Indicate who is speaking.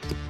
Speaker 1: the, the